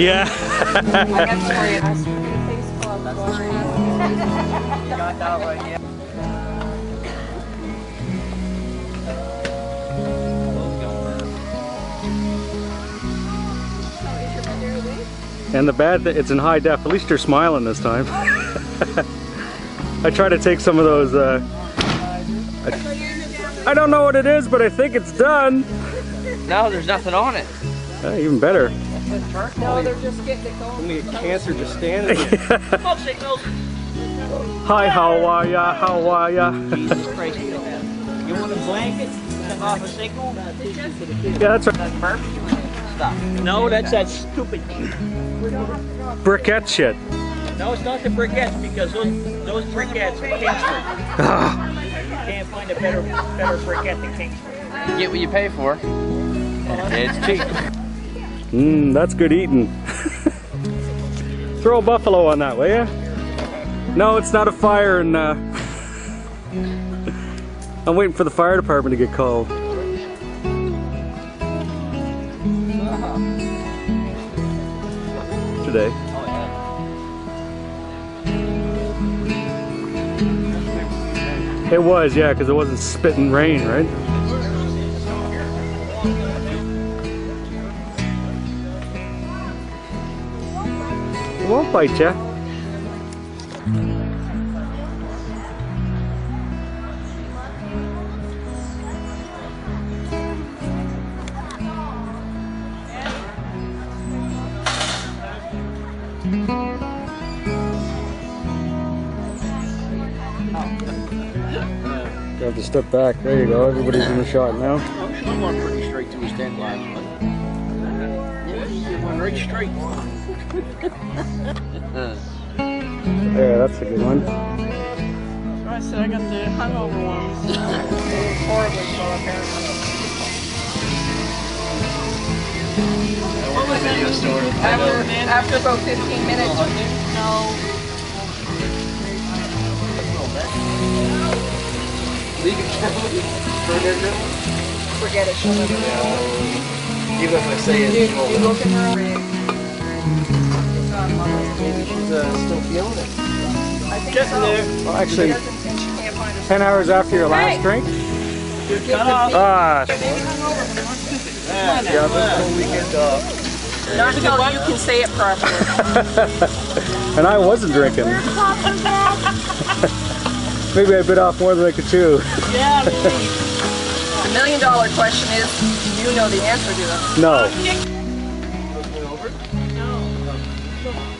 pillow this morning. Yeah. I got story and I was face full of glory. Got that one, yeah. And the bad, th- it's in high def. At least you're smiling this time. I try to take some of those. Uh, I, I don't know what it is, but I think it's done. No, there's nothing on it. Uh, even better. No, they're just getting it going. me get cancer just standing there. Smoke signals. Hi, how are ya? How are ya? Jesus Christ. You want a blanket? Send off a signal? yeah, that's right. That's barbecue stuff. No, that's that stupid. Briquette shit. No, it's not the briquettes because those those briquettes are Kingsford. Ah. You can't find a better better briquette than Kingsford. You get what you pay for. It's cheap. Mmm, that's good eating. Throw a buffalo on that, will ya? No, it's not a fire, and uh, I'm waiting for the fire department to get called. Today. It was, yeah, because it wasn't spitting rain, right? Won't bite ya. You have to step back. There you go. Everybody's in the shot now. I'm going pretty straight to his dead last one. Went right straight. There, that's a good one. I said I got the hungover ones. Horribly so apparently. What was that? After, after about 15 minutes. Oh, no. Forget it. She'll never know. Even if I say You, you look in her rig. maybe she's uh, still feeling it. I think Getting so. there. Well, She actually, doesn't think she can't find her 10 hours after your last Hey. drink? Cut off. Ah, Yeah, this whole weekend off. Not until you can say it properly. and I wasn't drinking. Maybe I bit off more than I could chew. Yeah, The million dollar question is, do you know the answer to them? No. I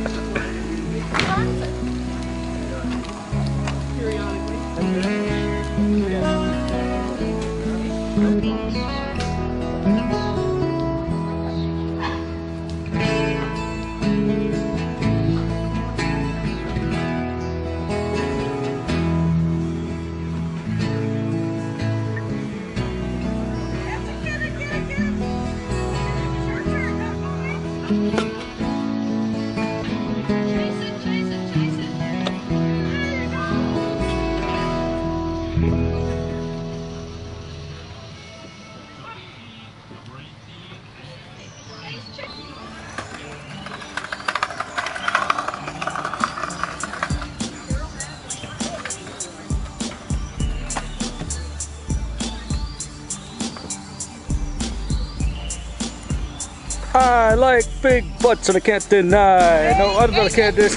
like big butts and I can't deny. No, I I can't do.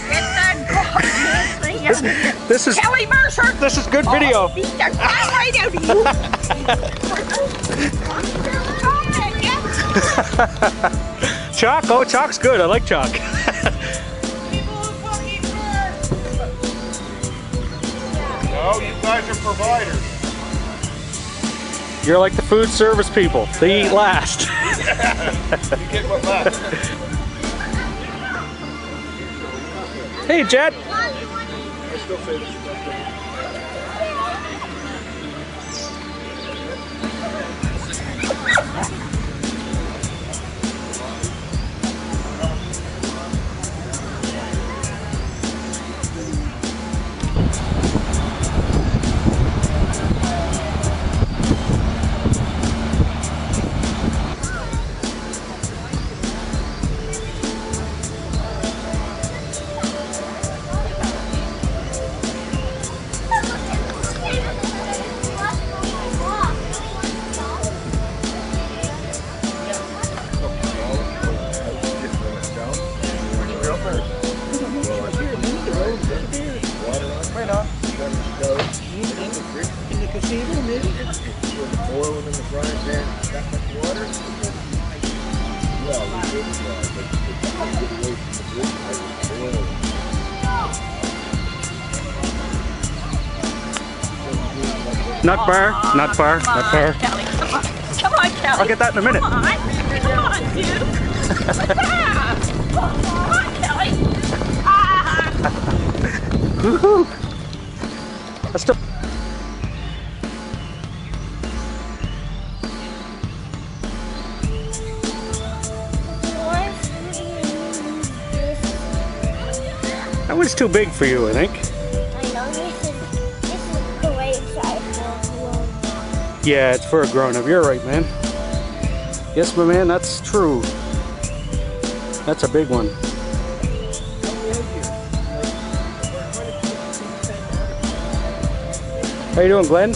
This is Kelly Mercer! this is good video. Oh, beat the crap right out of you! Chalk? Oh, chalk's good. I like chalk. No, you guys are providers. You're like the food service people. They yeah. eat last. hey, Jed. Not far, not far, not far. Kelly, come on. Come on, Kelly. I'll get that in a minute. Come on. Come on, dude. Come on, Kelly. Ah. Woohoo! That's still. That was too big for you, I think. Yeah, it's for a grown-up. You're right, man. Yes, my man, that's true. That's a big one. How you doing, Glenn?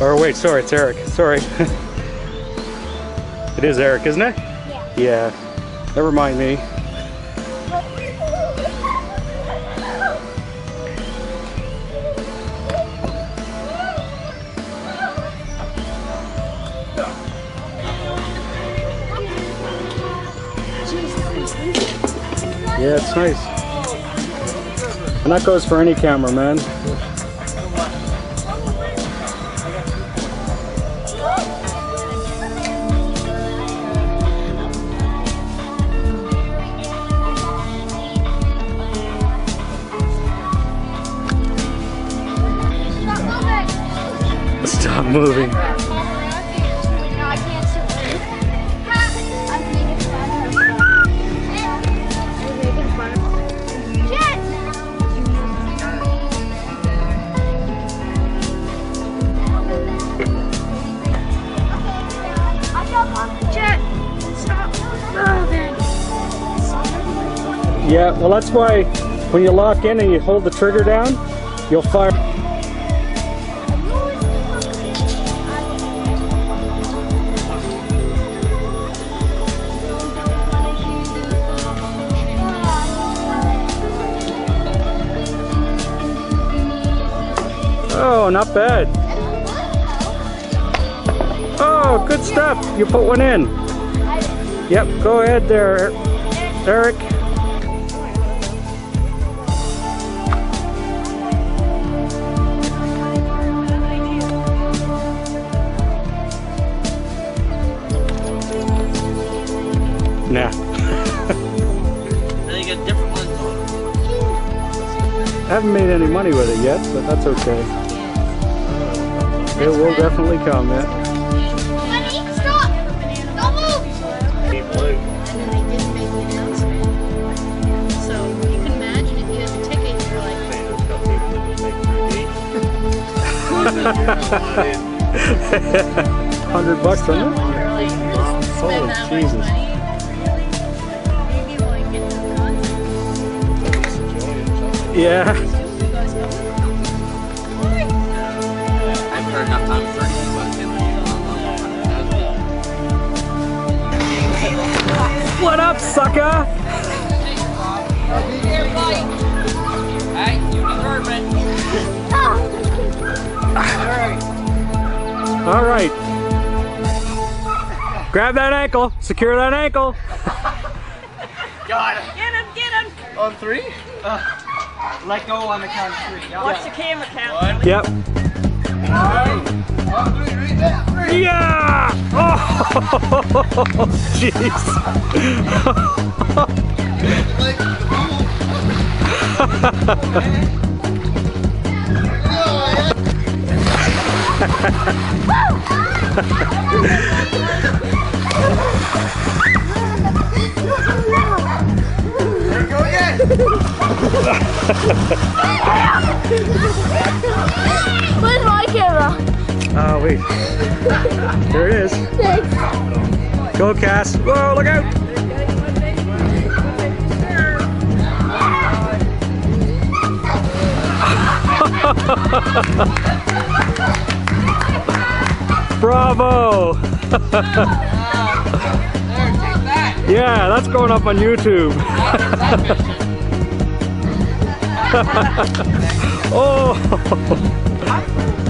Or wait, sorry, it's Eric. Sorry. it is Eric, isn't it? Yeah. Yeah. Never mind me. Yeah, it's nice. And that goes for any camera, man. Stop moving. Yeah, well that's why when you lock in and you hold the trigger down, you'll fire. Oh, not bad. Oh, good stuff. You put one in. Yep, go ahead there, Eric. Haven't made any money with it yet, but that's okay. It will definitely come, yeah. Buddy, stop! Don't move! Jesus. blue. Bucks. What up, sucker? Hey, you deserve it. All right. Grab that ankle. Secure that ankle. Got it. Get him, get him. On three? Uh, let go on the count of three. Watch the camera count. Yep. Yeah! Oh, jeez. Where's my camera? Oh, wait. There it is. Go, Cass. Whoa, look out. Bravo. yeah, that's going up on YouTube. oh.